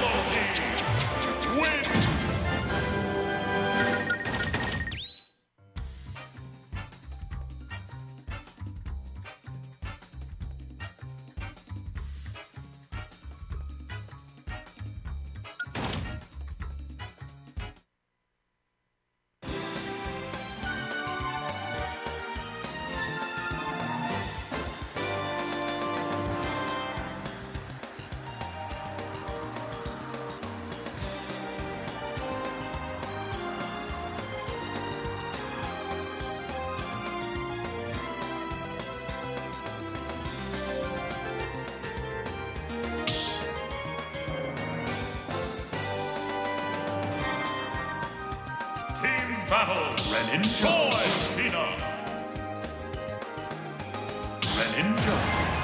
Double G. battle, Renin Joy! Tina! Renin Joy!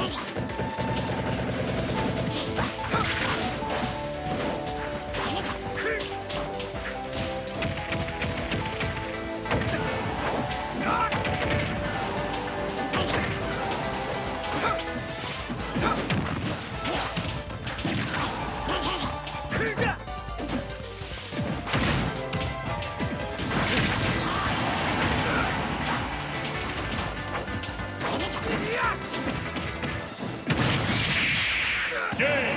Huh! game.